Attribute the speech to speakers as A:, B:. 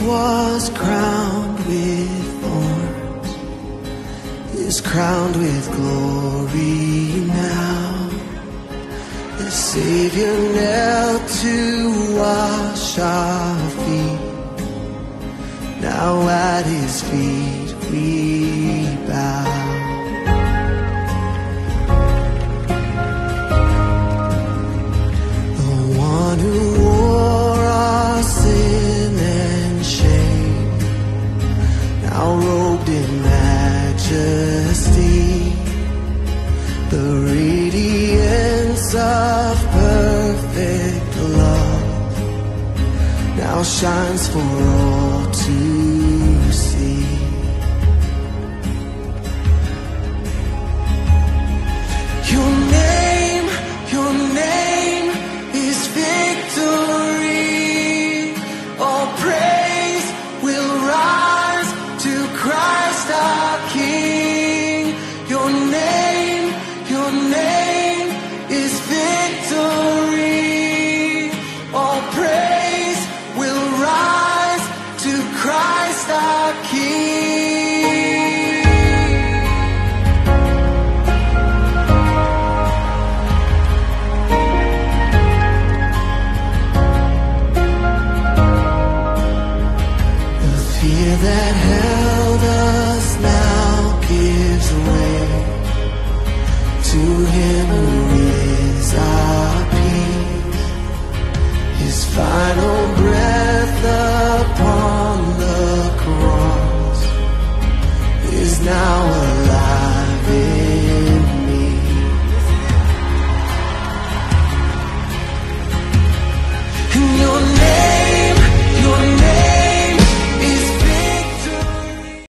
A: was crowned with thorns is crowned with glory now. The Savior knelt to wash our feet. Now at his feet we bow. of perfect love now shines for all to see. The fear that held us now gives way to Him. now.